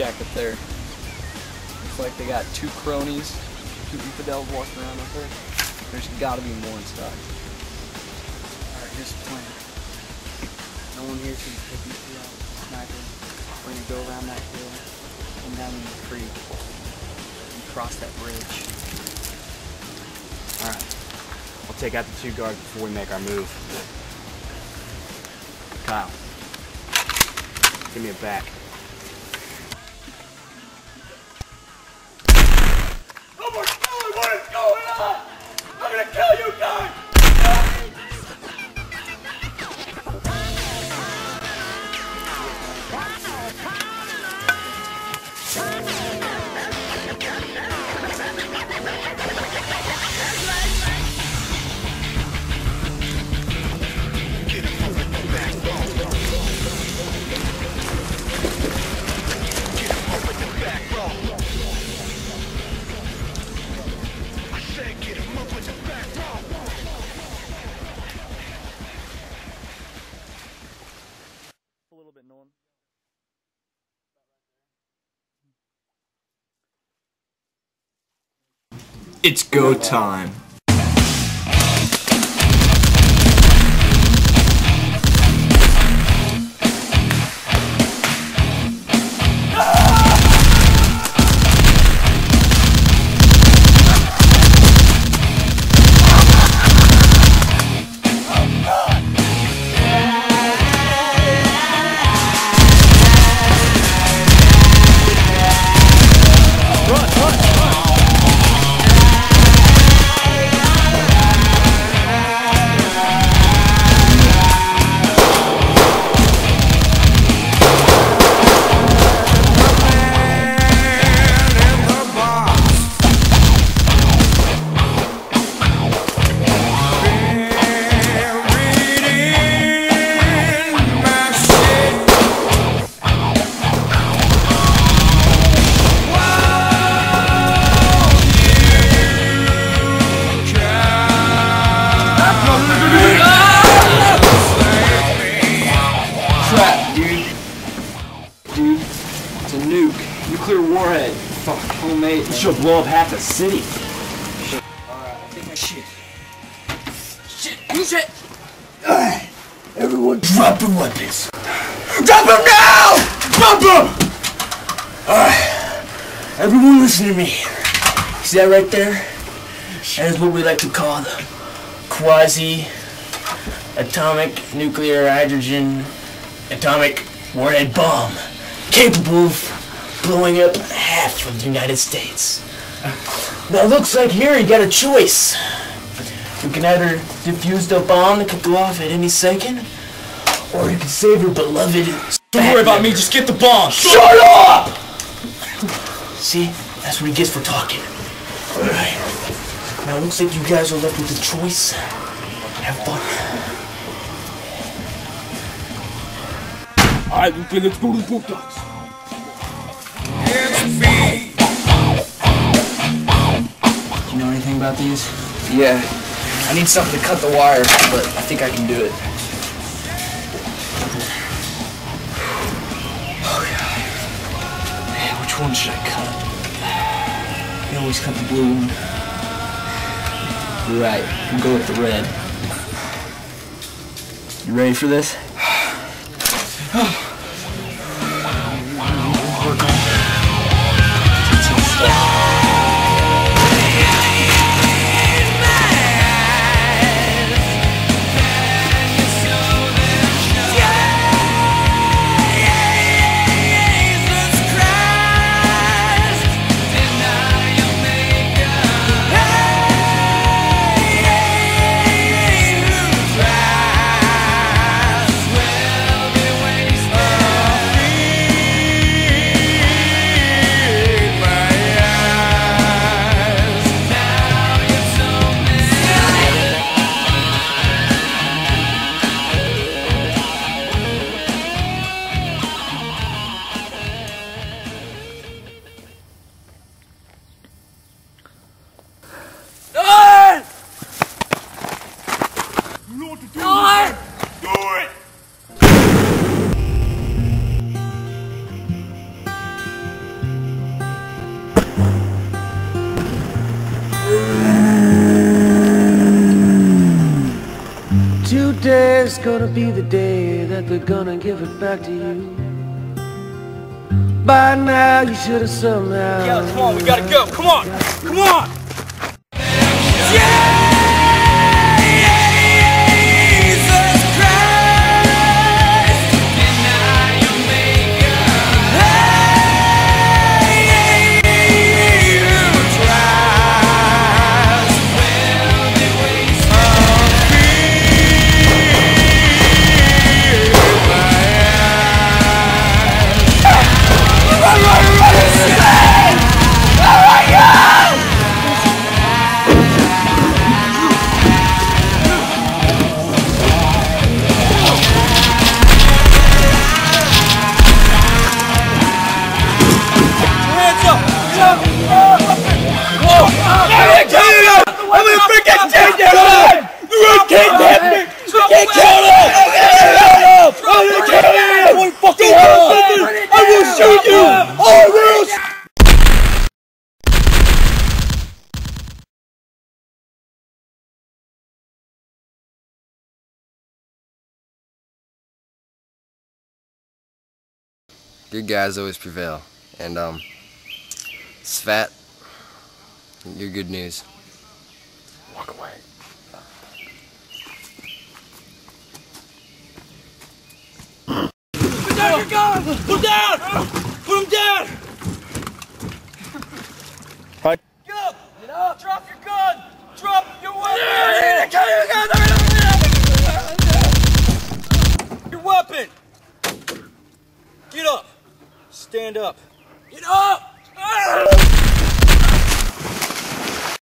shack up there. Looks like they got two cronies, two infidels walking around up there. There's gotta be more inside. Alright, here's the plan. No one here can take me out sniper. We're gonna go around that hill and down in the creek and cross that bridge. Alright. I'll take out the two guards before we make our move. Kyle. Give me a back. A It's go time. Homemade. man. She'll blow up half the city. Alright, I think I shit. Everyone drop your weapons. Drop them now! Drop them! Alright. Everyone listen to me. See that right there? That is what we like to call the quasi atomic nuclear hydrogen atomic warhead bomb. Capable of blowing up half of the United States. Now looks like here you got a choice. You can either defuse the bomb that could go off at any second, or you can save your beloved. Don't worry about me, just get the bomb. Shut up! See, that's what he gets for talking. Alright. Now it looks like you guys are left with a choice. Have fun. Alright, let's go to the book docks. About these? Yeah. I need something to cut the wire, but I think I can do it. Oh Man, which one should I cut? You always cut the blue one. Right. We'll go with the red. You ready for this? Today's gonna be the day that they're gonna give it back to you. By now you should have somehow. Yeah, come on, we gotta go. Come on, come on. Freaking take! You can't me! You can't! I'm gonna kill you! I won't fucking I will shoot you! I will shoot good guys always prevail. And um, SFAT, you're good news. Walk. Put down your gun! Put down! Put him down! Right. Get up! Get up! Drop your gun! Drop your weapon! Your weapon! Get up! Stand up! Get up!